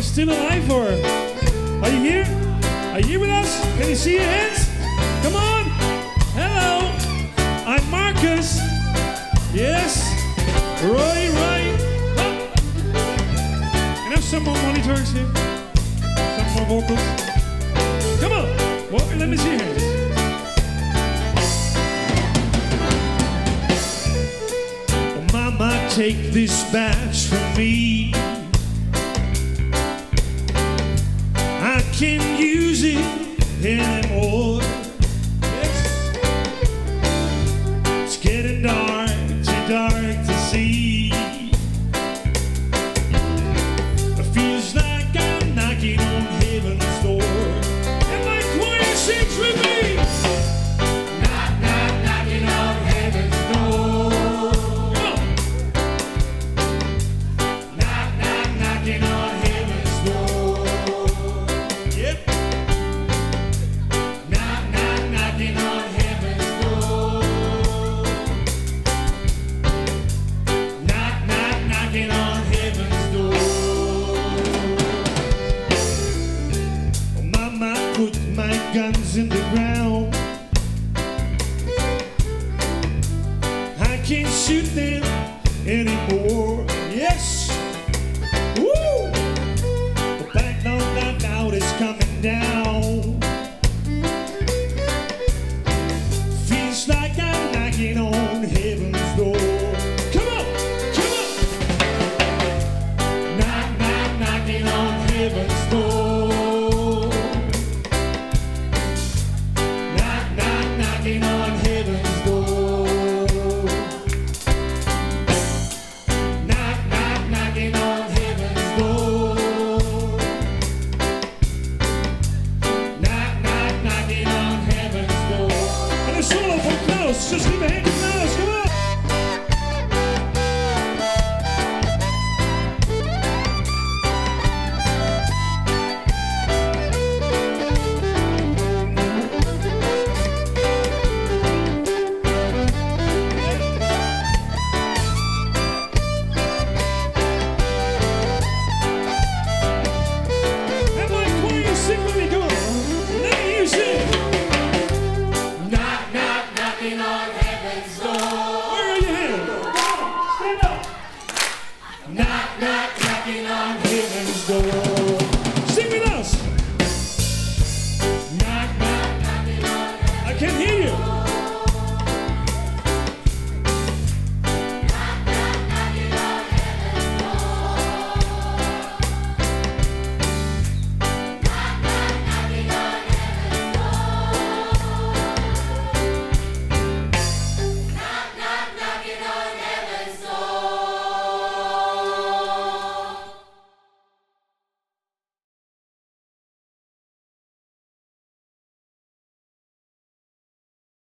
still alive or are you here? Are you here with us? Can you see your hands? Come on. Hello. I'm Markus. Yes. Roy, Roy. Huh. Can I have some more monitors here? Some more vocals? Come on. Well, let me see your hands. Oh, Mama, take this badge from me. I can't use it anymore. Yes. It's getting dark, too dark to see. It feels like I'm knocking on heaven's door. And my choir sings with me. Knock, knock, knocking on heaven's door. Knock, knock, knocking on put my guns in the ground. I can't shoot them anymore. Yes. Woo! The no doubt out is coming down. Knock, knocking knock, knock, knocking on heaven's door. Sing with us. Knock, knock, knocking on I can hear you.